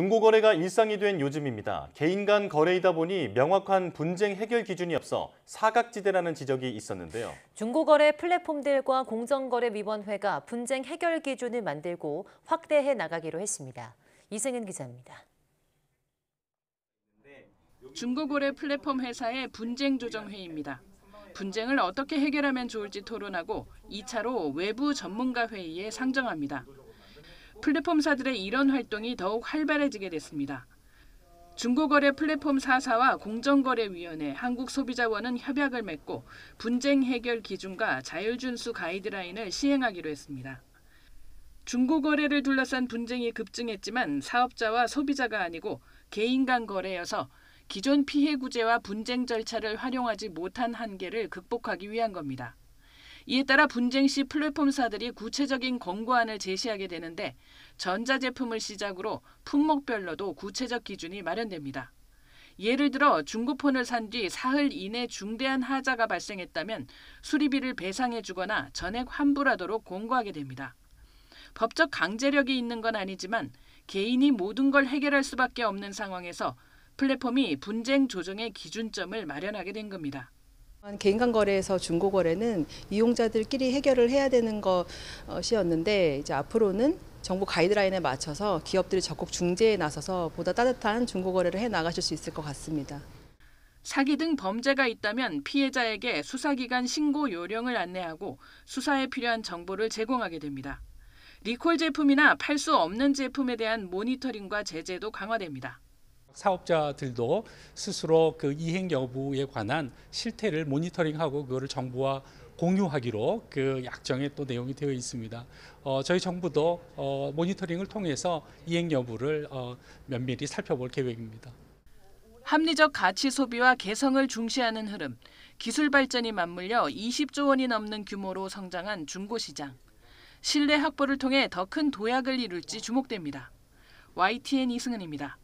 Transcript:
중고거래가 일상이 된 요즘입니다. 개인 간 거래이다 보니 명확한 분쟁 해결 기준이 없어 사각지대라는 지적이 있었는데요. 중고거래 플랫폼들과 공정거래위원회가 분쟁 해결 기준을 만들고 확대해 나가기로 했습니다. 이승은 기자입니다. 중고거래 플랫폼 회사의 분쟁 조정 회의입니다. 분쟁을 어떻게 해결하면 좋을지 토론하고 2차로 외부 전문가 회의에 상정합니다. 플랫폼사들의 이런 활동이 더욱 활발해지게 됐습니다. 중고거래 플랫폼 4사와 공정거래위원회 한국소비자원은 협약을 맺고 분쟁 해결 기준과 자율준수 가이드라인을 시행하기로 했습니다. 중고거래를 둘러싼 분쟁이 급증했지만 사업자와 소비자가 아니고 개인 간 거래여서 기존 피해 구제와 분쟁 절차를 활용하지 못한 한계를 극복하기 위한 겁니다. 이에 따라 분쟁 시 플랫폼사들이 구체적인 권고안을 제시하게 되는데 전자제품을 시작으로 품목별로도 구체적 기준이 마련됩니다. 예를 들어 중고폰을 산 뒤 사흘 이내 중대한 하자가 발생했다면 수리비를 배상해 주거나 전액 환불하도록 권고하게 됩니다. 법적 강제력이 있는 건 아니지만 개인이 모든 걸 해결할 수밖에 없는 상황에서 플랫폼이 분쟁 조정의 기준점을 마련하게 된 겁니다. 개인 간 거래에서 중고 거래는 이용자들끼리 해결을 해야 되는 것이었는데 이제 앞으로는 정부 가이드라인에 맞춰서 기업들이 적극 중재에 나서서 보다 따뜻한 중고 거래를 해 나가실 수 있을 것 같습니다. 사기 등 범죄가 있다면 피해자에게 수사기관 신고 요령을 안내하고 수사에 필요한 정보를 제공하게 됩니다. 리콜 제품이나 팔 수 없는 제품에 대한 모니터링과 제재도 강화됩니다. 사업자들도 스스로 그 이행 여부에 관한 실태를 모니터링하고 그거를 정부와 공유하기로 그 약정에 또 내용이 되어 있습니다. 어, 저희 정부도 어, 모니터링을 통해서 이행 여부를 어, 면밀히 살펴볼 계획입니다. 합리적 가치 소비와 개성을 중시하는 흐름, 기술 발전이 맞물려 20조 원이 넘는 규모로 성장한 중고 시장. 신뢰 확보를 통해 더 큰 도약을 이룰지 주목됩니다. YTN 이승은입니다.